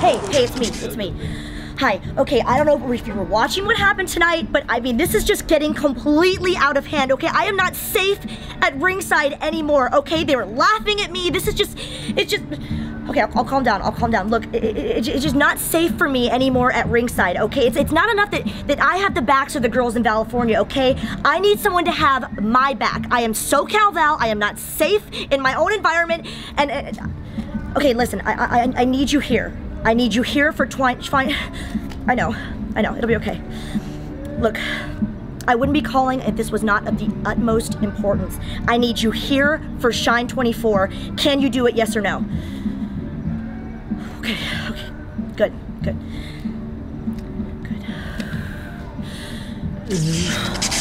Hey, hey, it's me, it's me. Hi, okay, I don't know if you were watching what happened tonight, but I mean, this is just getting completely out of hand, okay? I am not safe at ringside anymore, okay? They were laughing at me. This is just, it's just, okay, I'll, I'll calm down, I'll calm down. Look, it, it, it's just not safe for me anymore at ringside, okay? It's, it's not enough that, that I have the backs of the girls in Valifornia, okay? I need someone to have my back. I am SoCal Val, I am not safe in my own environment, and, uh, okay, listen, I, I, I need you here. I need you here for twine. Fine. I know. I know. It'll be okay. Look, I wouldn't be calling if this was not of the utmost importance. I need you here for Shine 24. Can you do it? Yes or no? Okay. Okay. Good. Good. Good.